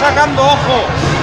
sacando, ojo.